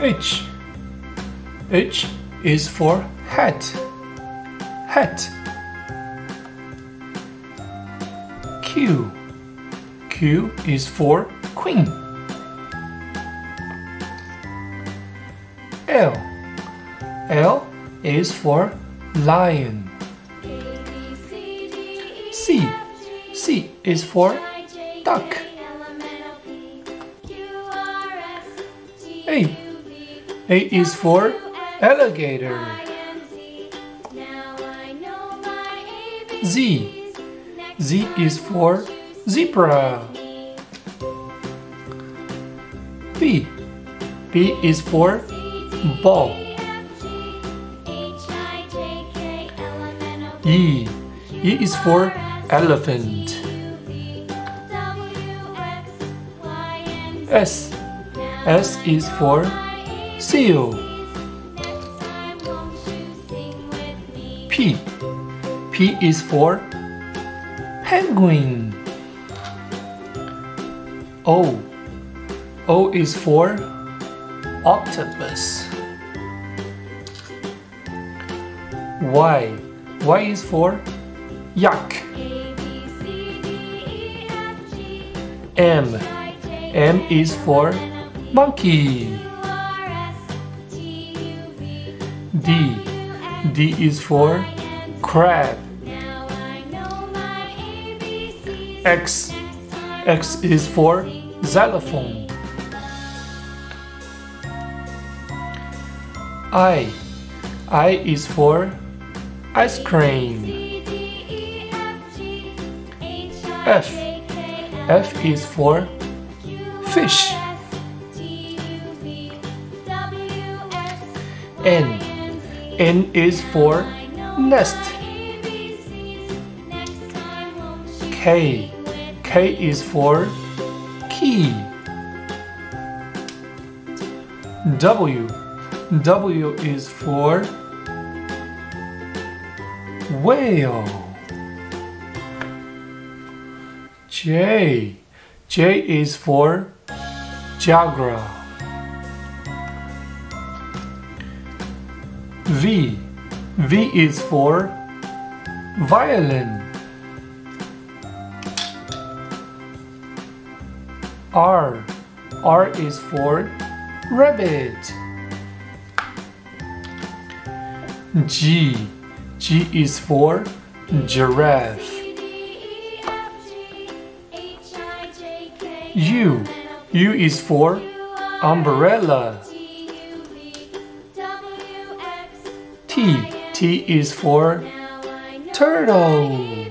H. H is for hat. Hat. Q. Q is for queen. L. L is for lion. C. C is for duck. A is for alligator. Z. Z is for zebra. B. B is for ball. E. E is for elephant. S. S is for seal. P. P is for penguin. O. O is for octopus. Y. Y is for yak. M. M is for monkey. D. D is for crab. X. X is for xylophone. I. I is for ice cream. F. F is for fish. N. N is for nest. K. K is for key. W. W is for whale. J. J is for jaguar. V. V is for violin. R. R is for rabbit. G. G is for giraffe. U. U is for umbrella. T. Is for turtle.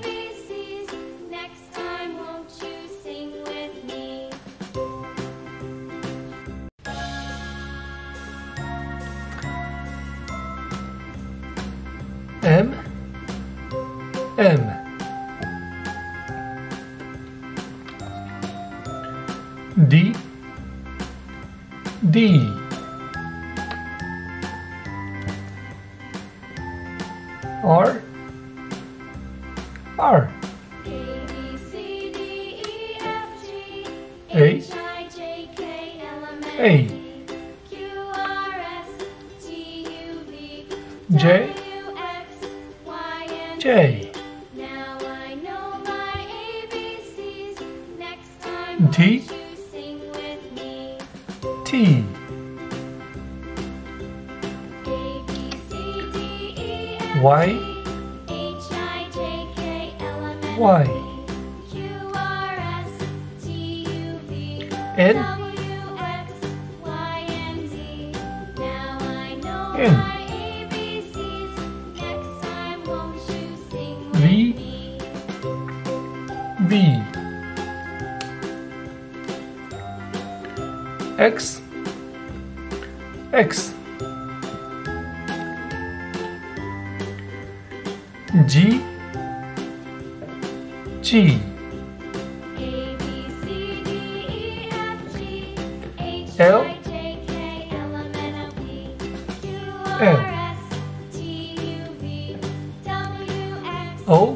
L? L. O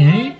Hum?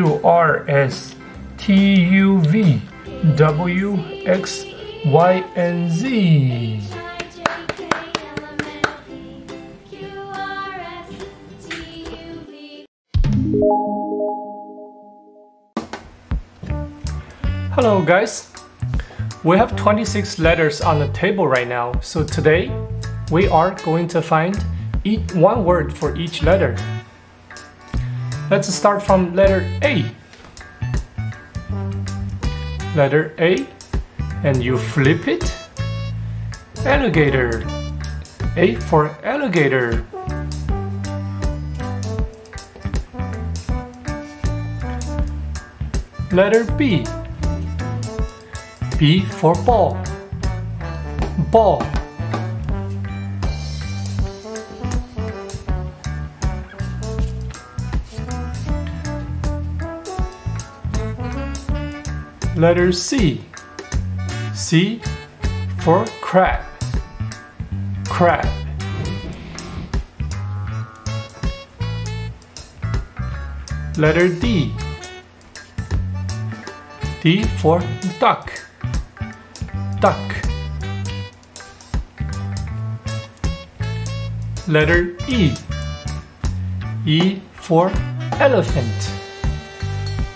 U R S T U V W X Y and Z. Hello guys! We have 26 letters on the table right now, so today we are going to find one word for each letter. Let's start from letter A. Letter A, and you flip it. Alligator. A for alligator. Letter B. B for ball. Ball. Letter C. C for crab. Crab. Letter D. D for duck. Duck. Letter E. E for elephant.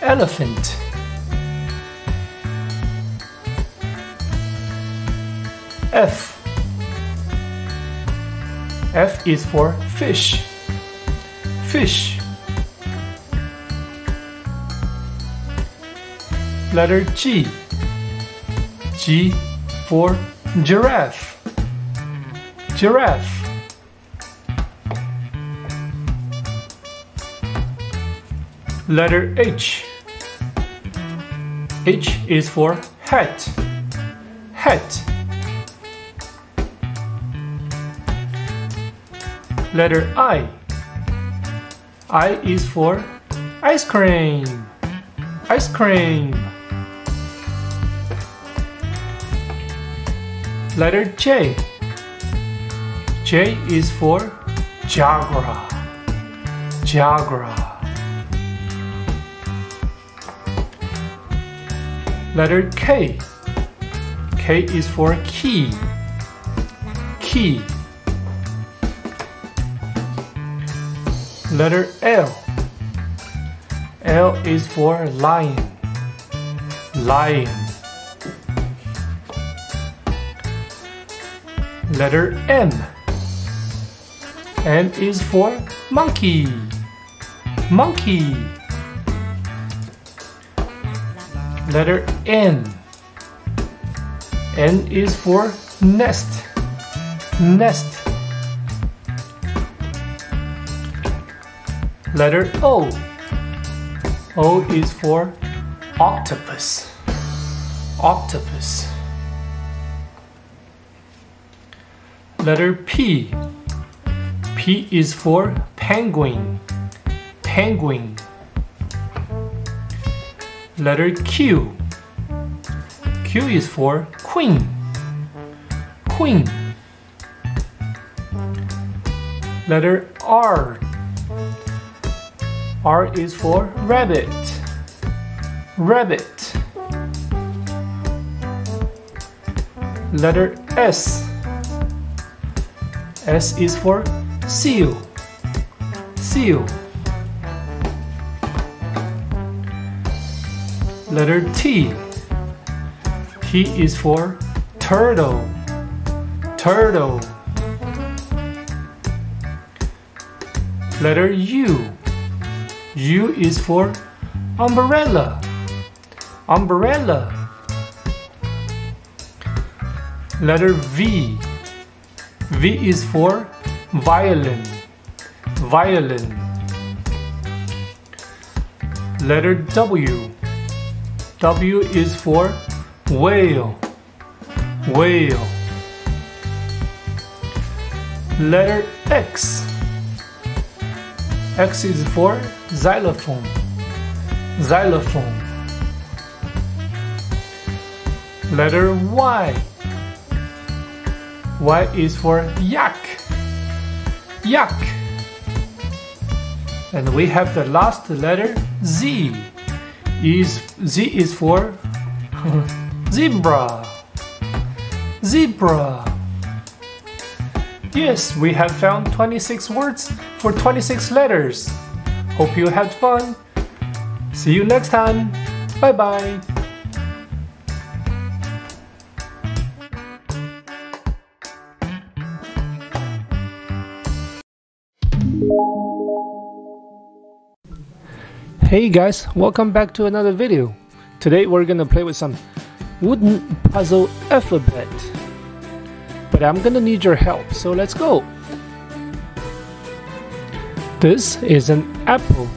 Elephant. F. F is for fish. Fish. Letter G. G for giraffe. Giraffe. Letter H. H is for hat. Hat. Letter I. I is for ice cream. Ice cream. Letter J. J is for Jaguar. Jaguar. Letter K. K is for key. Key. Letter L. L is for lion. Lion. Letter M. M is for monkey. Monkey. Letter N. N is for nest. Nest. Letter O. O is for octopus. Octopus. Letter P. P is for penguin. Penguin. Letter Q. Q is for queen. Queen. Letter R. R is for rabbit. Rabbit. Letter S. S is for seal. Seal. Letter T. T is for turtle. Turtle. Letter U. U is for umbrella. Umbrella. Letter V. V is for violin. Violin. Letter W. W is for whale. Whale. Letter X. X is for xylophone. Xylophone. Letter Y. Y is for yak. Yak. And we have the last letter Z. Is Z is for zebra. Zebra. Yes, we have found 26 words for 26 letters. Hope you had fun. See you next time. Bye bye. Hey guys, welcome back to another video. Today we're gonna play with some wooden puzzle alphabet. But I'm gonna need your help, so let's go. This is an apple.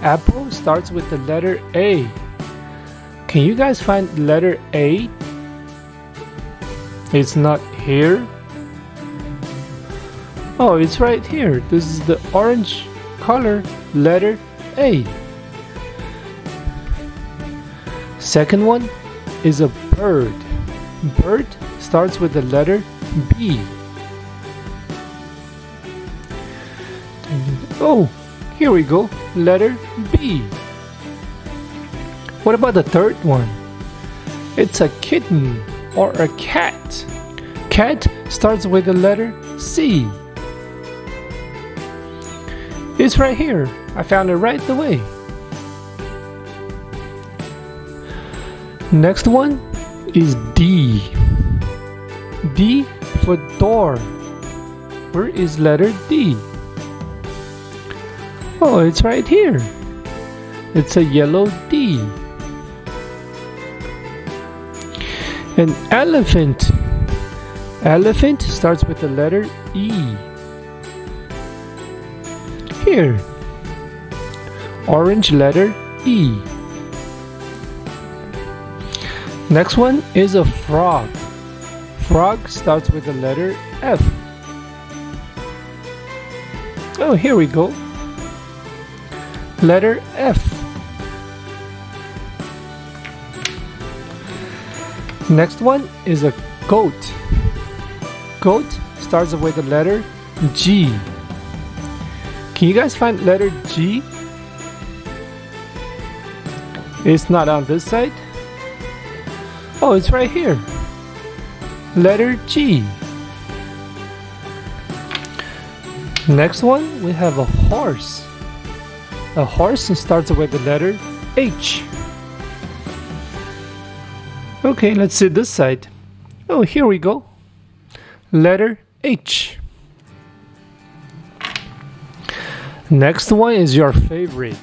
Apple starts with the letter A. Can you guys find letter A? It's not here. Oh, it's right here. This is the orange color letter A. Second one is a bird. Bird starts with the letter B. Oh, here we go. Letter B. What about the third one? It's a kitten or a cat. Cat starts with the letter C. It's right here. I found it right away. Next one is D. D for door. Where is letter D? Oh, it's right here. It's a yellow D. An elephant. Elephant starts with the letter E. Here. Orange letter E. Next one is a frog. Frog starts with the letter F. Oh, here we go. Letter F. Next one is a goat. Goat starts with the letter G. Can you guys find letter G? It's not on this side. Oh, it's right here. Letter G. Next one, we have a horse. A horse starts with the letter H. Okay, let's see this side. Oh, here we go. Letter H. Next one is your favorite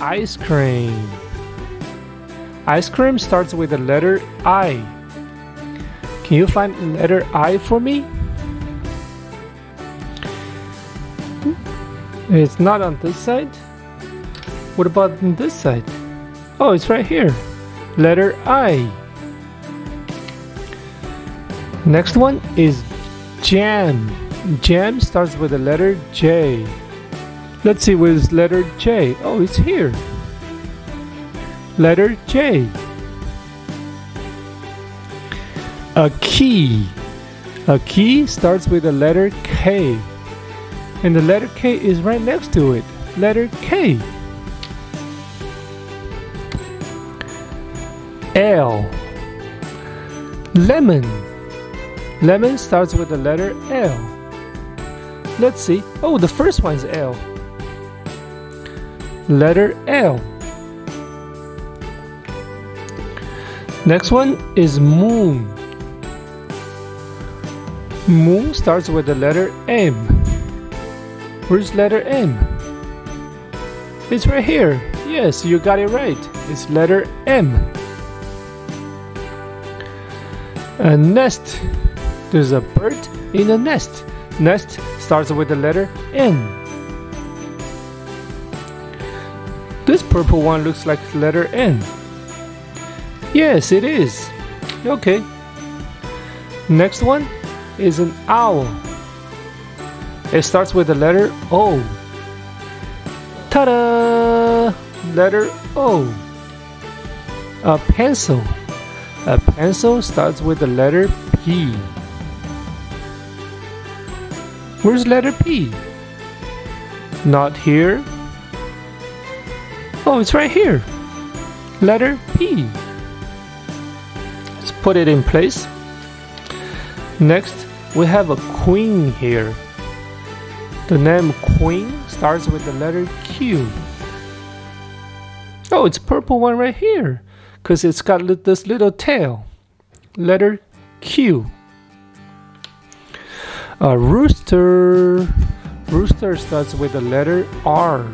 ice cream. Ice cream starts with the letter I. Can you find letter I for me? It's not on this side. What about this side? Oh, it's right here. Letter I. Next one is jam. Jam starts with the letter J. Let's see with letter J. Oh, it's here. Letter J. A key. A key starts with the letter K. And the letter K is right next to it. Letter K. L. Lemon. Lemon starts with the letter L. Let's see. Oh, the first one is L. Letter L. Next one is moon. Moon starts with the letter M. Where's letter M? It's right here. Yes, you got it right. It's letter M. A nest. There's a bird in a nest. Nest starts with the letter N. This purple one looks like the letter N. Yes, it is. Okay. Next one is an owl. It starts with the letter O. Ta-da! Letter O. A pencil. A pencil starts with the letter P. Where's letter P? Not here. Oh, it's right here. Letter P. Let's put it in place. Next, we have a queen here. The name queen starts with the letter Q. Oh, it's purple one right here because it's got this little tail. Letter Q. A rooster. Rooster starts with the letter R.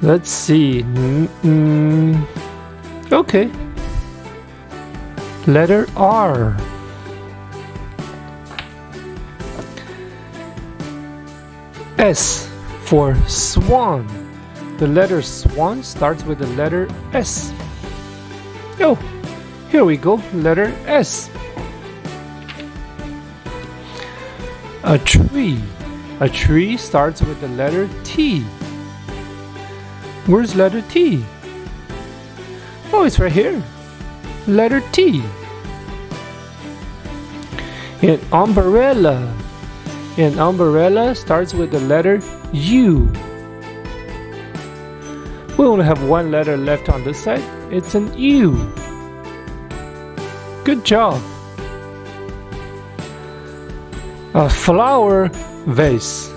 Let's see. Mm, mm, Okay. Letter R. S for swan. The letter swan starts with the letter S. Oh, here we go, letter S. A tree. A tree starts with the letter T. Where's letter T? Oh, it's right here. Letter T. An umbrella. An umbrella starts with the letter U. We only have one letter left on this side. It's an U. Good job. A flower vase.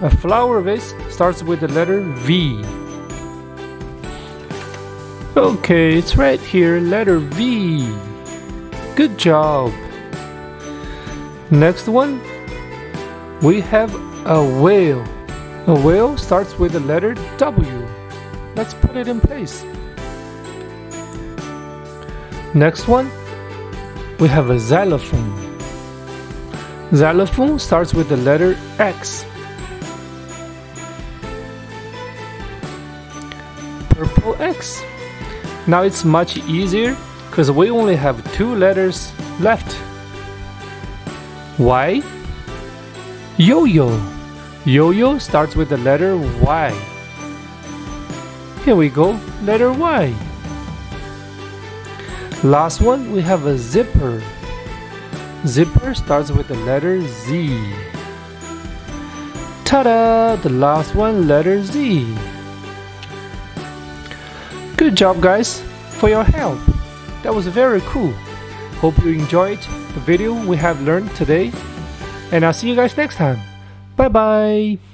A flower vase starts with the letter V. Okay, it's right here, letter V. Good job. Next one, we have a whale. A whale starts with the letter W. Let's put it in place. Next one, we have a xylophone. Xylophone starts with the letter X. Purple X. Now it's much easier because we only have two letters left. Y. Yo-yo. Yo-yo starts with the letter Y. Here we go, letter Y. Last one, we have a zipper. Zipper starts with the letter Z. Ta-da! The last one, letter Z. Good job guys for your help. That was very cool. Hope you enjoyed the video we have learned today. And I'll see you guys next time. Bye bye.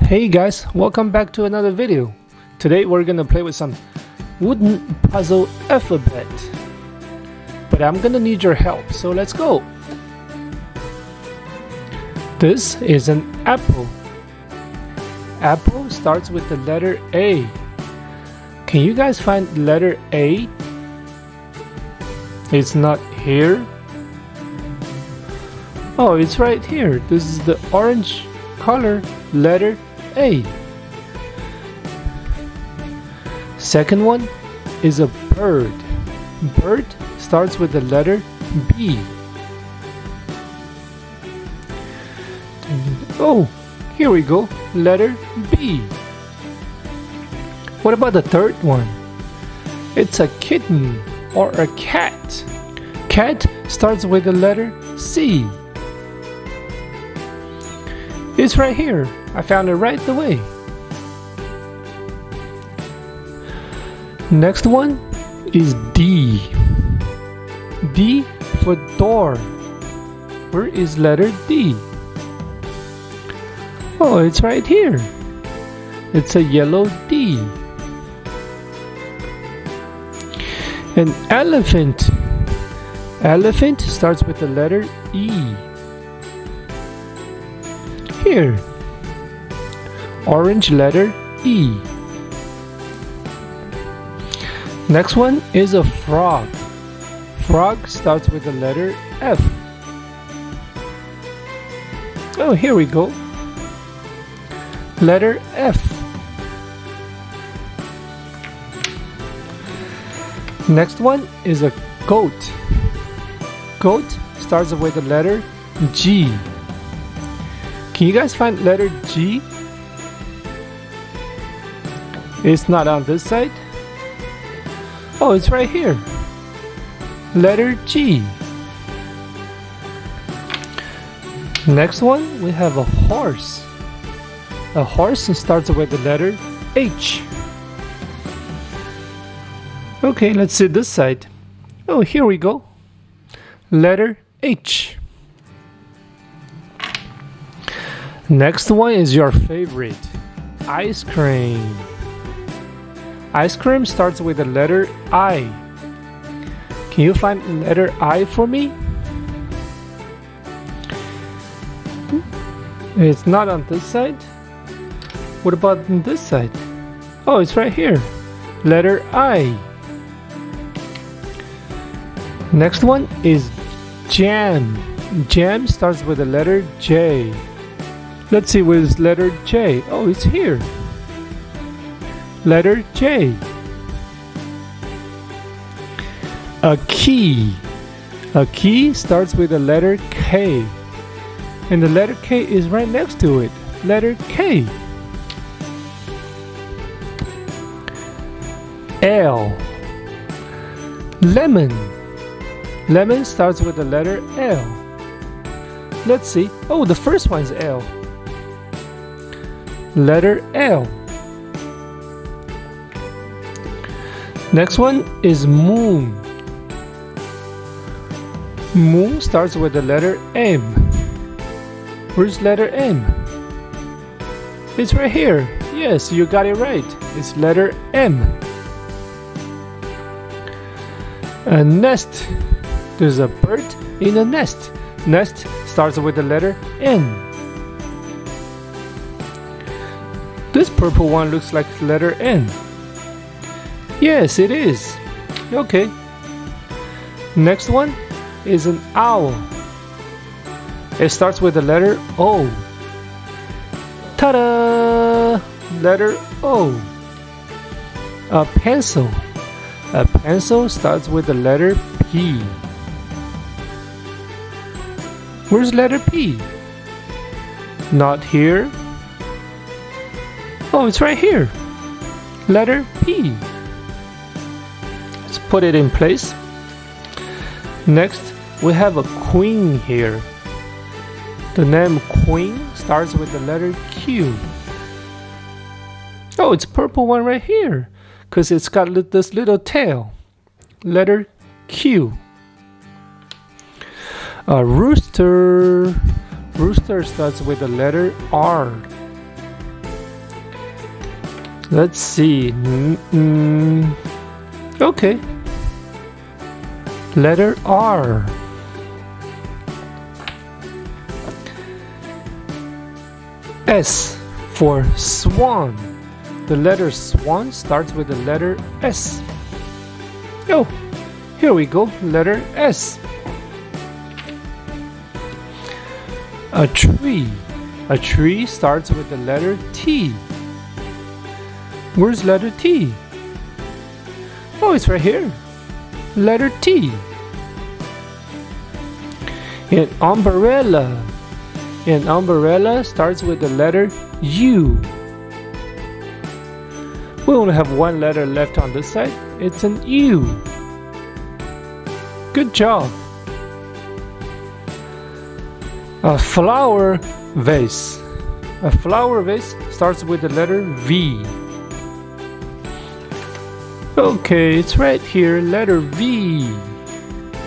Hey guys, welcome back to another video. Today we're gonna play with some wooden puzzle alphabet. But I'm gonna need your help, so let's go. This is an apple. Apple starts with the letter A. Can you guys find letter A? It's not here. Oh, it's right here. This is the orange color letter A. Second one is a bird. Bird starts with the letter B. Oh, here we go. Letter B. What about the third one? It's a kitten or a cat. Cat starts with the letter C. It's right here. I found it right away. Next one is D. D for door. Where is letter D? Oh, it's right here. It's a yellow D. An elephant. Elephant starts with the letter E. Here. Orange letter E. Next one is a frog. Frog starts with the letter F. Oh, here we go. Letter F. Next one is a goat. Goat starts with the letter G. Can you guys find letter G? It's not on this side. Oh, it's right here. Letter G. Next one, we have a horse. A horse starts with the letter H. Okay, let's see this side. Oh, here we go. Letter H. Next one is your favorite ice cream. Ice cream starts with the letter I. Can you find letter I for me? It's not on this side. What about on this side? Oh, it's right here. Letter I. Next one is jam. Jam starts with the letter J. Let's see with letter J. Oh, it's here. Letter J. A key. A key starts with the letter K. And the letter K is right next to it. Letter K. L. Lemon. Lemon starts with the letter L. Let's see. Oh, the first one is L. Letter L. Next one is moon. Moon starts with the letter M. Where's letter M? It's right here. Yes, you got it right. It's letter M. A nest. There's a bird in a nest. Nest starts with the letter N. This purple one looks like the letter N. Yes, it is. Okay. Next one is an owl. It starts with the letter O. Ta-da! Letter O. A pencil. A pencil starts with the letter P. Where's letter P? Not here. Oh, it's right here. Letter P. Let's put it in place. Next, we have a queen here. The name queen starts with the letter Q. Oh, it's purple one right here because it's got this little tail. Letter Q. A rooster. Rooster starts with the letter R. Let's see. Mm -mm. Okay. Letter R. S for swan. The letter swan starts with the letter S. Oh, here we go, letter S. A tree. A tree starts with the letter T. Where's letter T? Oh, it's right here. Letter T. An umbrella. An umbrella starts with the letter U. We only have one letter left on this side. It's an U. Good job. A flower vase. A flower vase starts with the letter V. Okay, it's right here, letter V.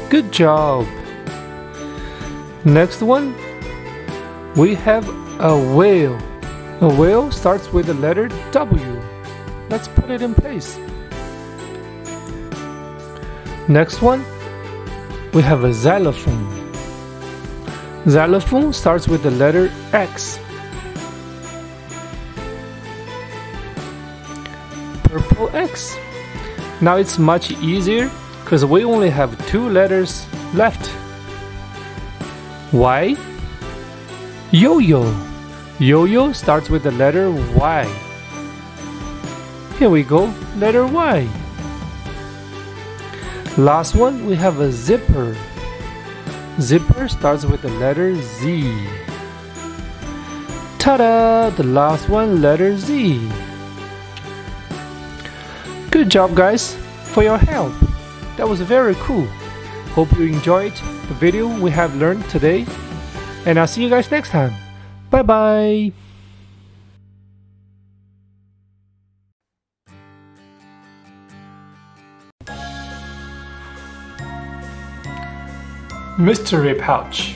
Good job. Next one, we have a whale. A whale starts with the letter W. Let's put it in place. Next one, we have a xylophone. Xylophone starts with the letter X. Purple X. Now it's much easier because we only have two letters left. Y. Yo-yo. Yo-yo starts with the letter Y. Here we go, letter Y. Last one, we have a zipper. Zipper starts with the letter Z. Ta-da! The last one, letter Z. Good job guys, for your help. That was very cool. Hope you enjoyed the video we have learned today. And I'll see you guys next time. Bye bye. Mystery pouch.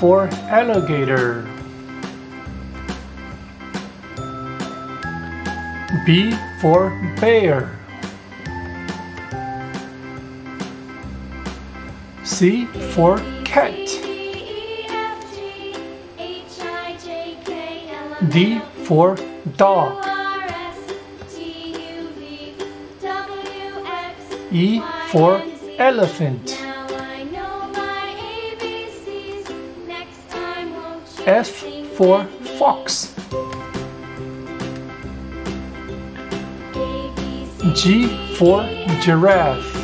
for alligator. B for bear. C for cat. D for dog. E for elephant. for fox. G for giraffe.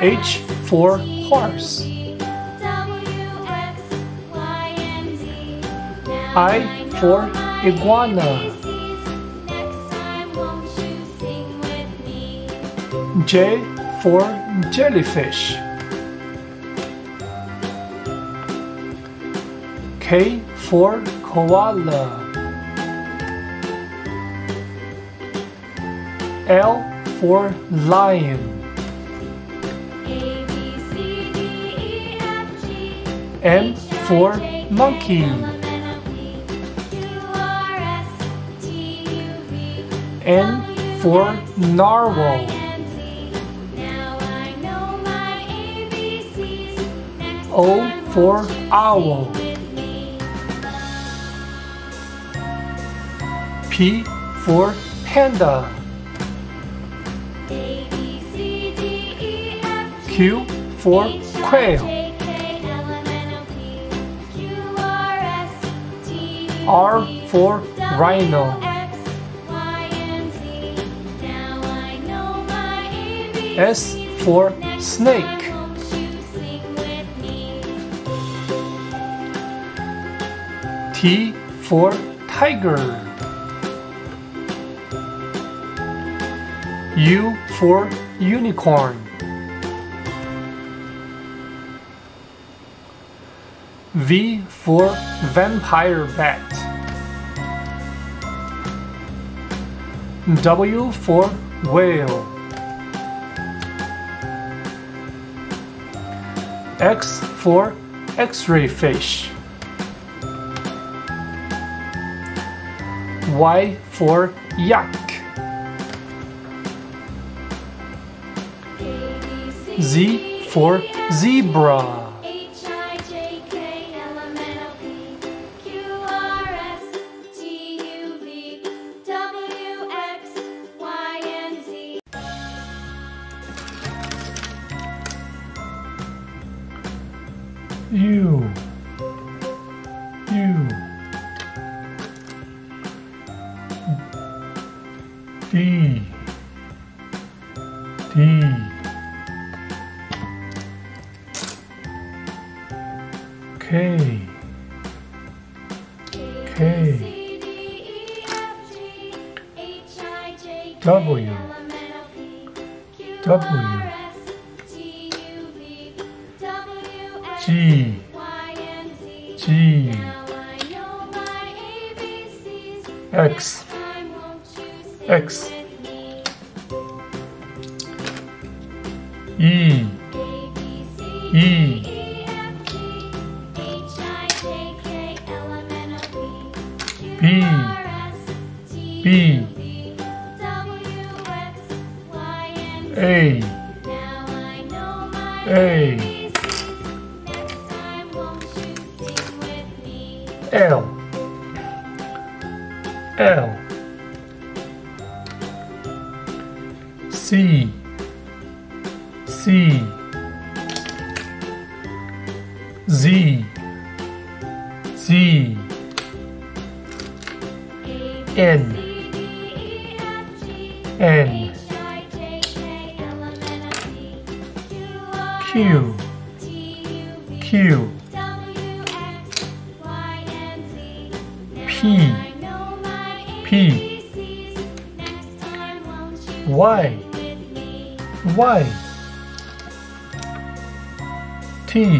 H for horse. I for iguana. J for jellyfish. K for koala. L for lion. M for monkey. N for narwhal. O for owl. P for panda. Q for quail. R for rhino. S for snake. T for tiger. U for unicorn. V for vampire bat. W for whale. X for X-ray fish. Y for yak. Z for zebra. A L. L. C 15.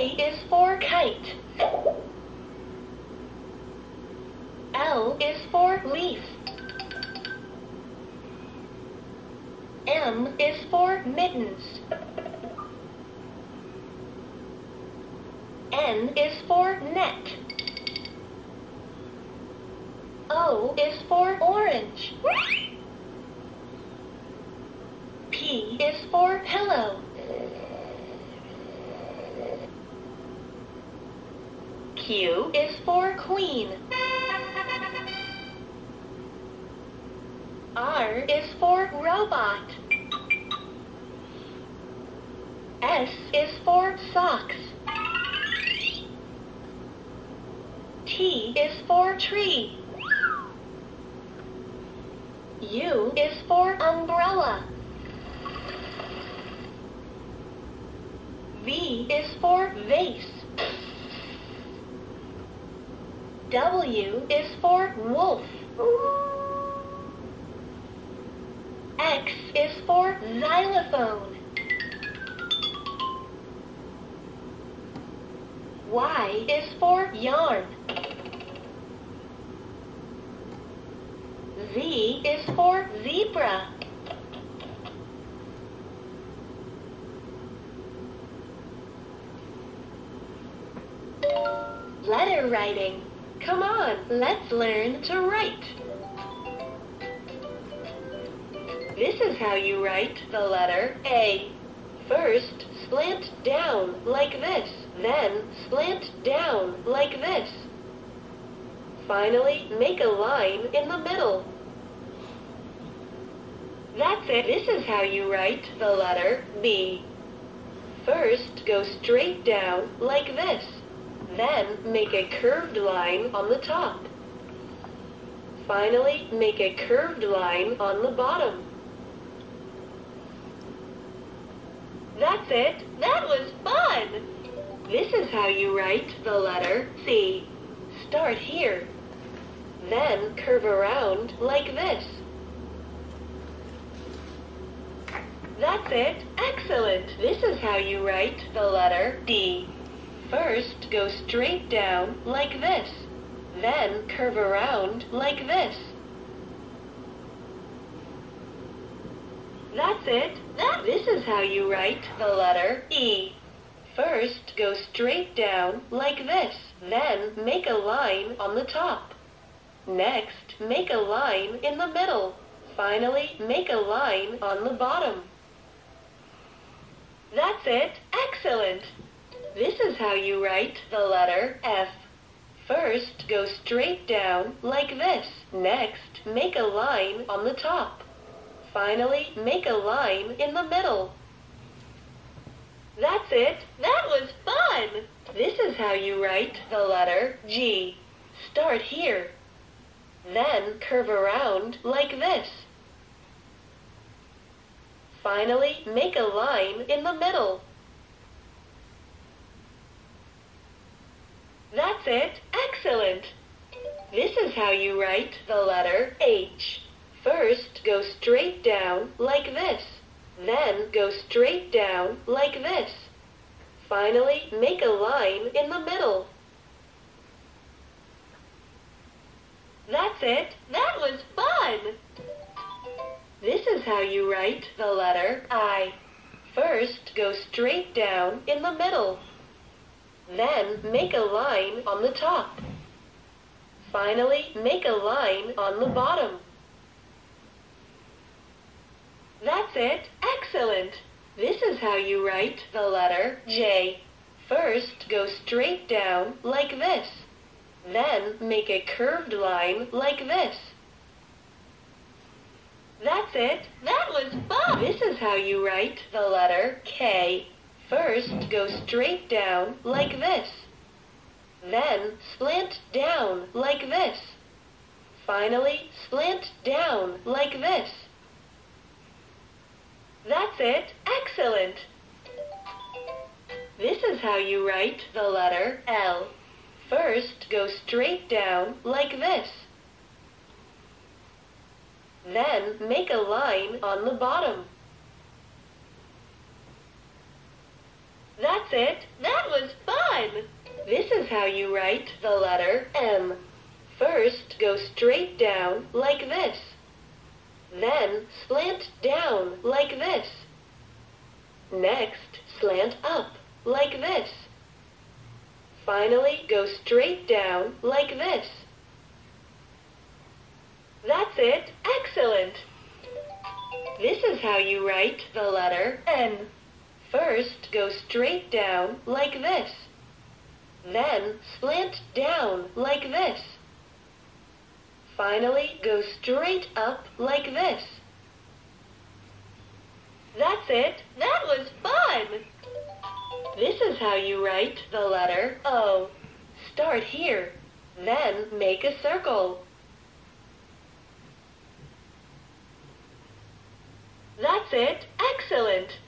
K is for kite. L is for leaf. M is for mittens. N is for net. O is for orange. P is for pillow. Q is for queen. R is for robot. S is for socks. T is for tree. U is for umbrella. V is for vase. W is for wolf. X is for xylophone. Y is for yarn. Z is for zebra. Letter writing. Let's learn to write. This is how you write the letter A. First, slant down like this, then slant down like this. Finally, make a line in the middle. That's it. This is how you write the letter B. First, go straight down like this. Then, make a curved line on the top. Finally, make a curved line on the bottom. That's it. That was fun. This is how you write the letter C. Start here. Then curve around like this. That's it. Excellent. This is how you write the letter D. First, go straight down like this. Then curve around like this. That's it. That this is how you write the letter E. First, go straight down like this. Then make a line on the top. Next, make a line in the middle. Finally, make a line on the bottom. That's it. Excellent. This is how you write the letter F. First, go straight down like this. Next, make a line on the top. Finally, make a line in the middle. That's it. That was fun. This is how you write the letter G. Start here. Then curve around like this. Finally, make a line in the middle. That's it. Excellent. This is how you write the letter H. First, go straight down like this. Then go straight down like this. Finally, make a line in the middle. That's it. That was fun. This is how you write the letter I. First, go straight down in the middle. Then make a line on the top. Finally, make a line on the bottom. That's it. Excellent. This is how you write the letter J. First, go straight down like this. Then make a curved line like this. That's it. That was fun. This is how you write the letter K. First, go straight down like this. Then slant down like this. Finally, slant down like this. That's it. Excellent. This is how you write the letter L. First, go straight down like this. Then make a line on the bottom. That's it. That was fun. This is how you write the letter M. First, go straight down like this. Then slant down like this. Next, slant up like this. Finally, go straight down like this. That's it. Excellent. This is how you write the letter N. First, go straight down like this. Then slant down like this. Finally, go straight up like this. That's it. That was fun. This is how you write the letter O. Start here. Then make a circle. That's it. Excellent.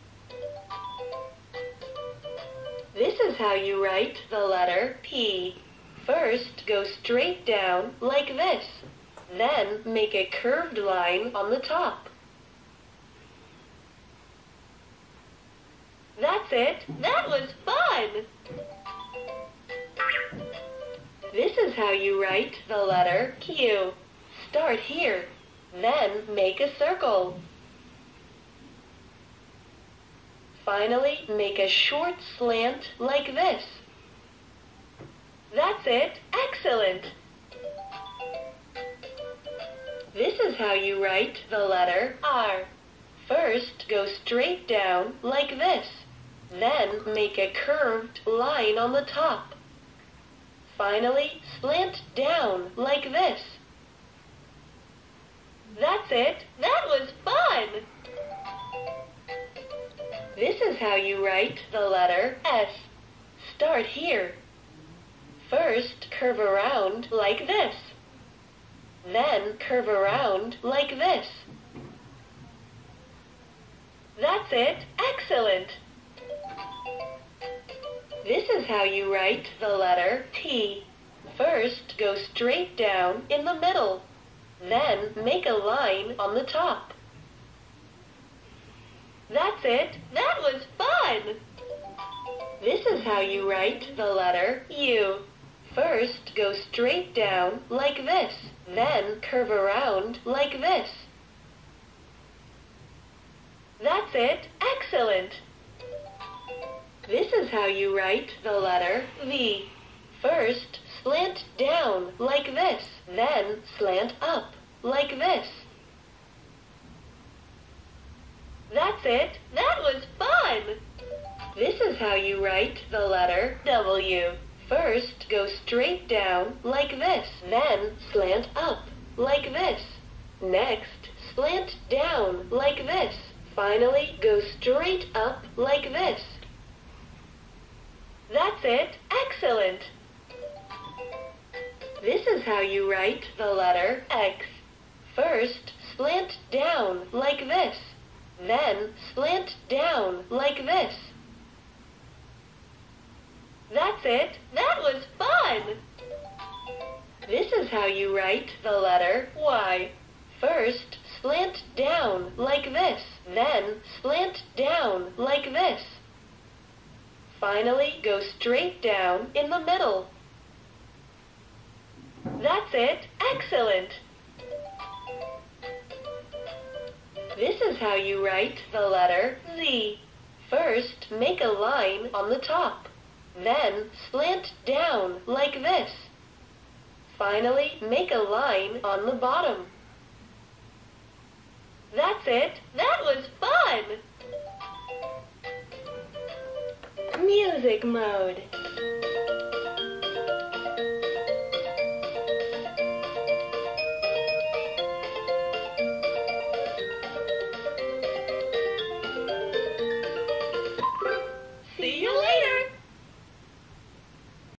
This is how you write the letter P. First, go straight down like this. Then make a curved line on the top. That's it. That was fun. This is how you write the letter Q. Start here. Then make a circle. Finally, make a short slant like this. That's it. Excellent. This is how you write the letter R. First, go straight down like this. Then make a curved line on the top. Finally, slant down like this. That's it. That was fun. This is how you write the letter S. Start here. First, curve around like this. Then curve around like this. That's it. Excellent. This is how you write the letter T. First, go straight down in the middle. Then make a line on the top. That's it. That was fun. This is how you write the letter U. First, go straight down like this. Then curve around like this. That's it. Excellent. This is how you write the letter V. First, slant down like this. Then slant up like this. That's it. That was fun. This is how you write the letter W. First, go straight down like this. Then slant up like this. Next, slant down like this. Finally, go straight up like this. That's it. Excellent. This is how you write the letter X. First, slant down like this. Then slant down like this. That's it. That was fun. This is how you write the letter Y. First, slant down like this. Then slant down like this. Finally, go straight down in the middle. That's it. Excellent. This is how you write the letter Z. First, make a line on the top. Then slant down like this. Finally, make a line on the bottom. That's it. That was fun. Music mode.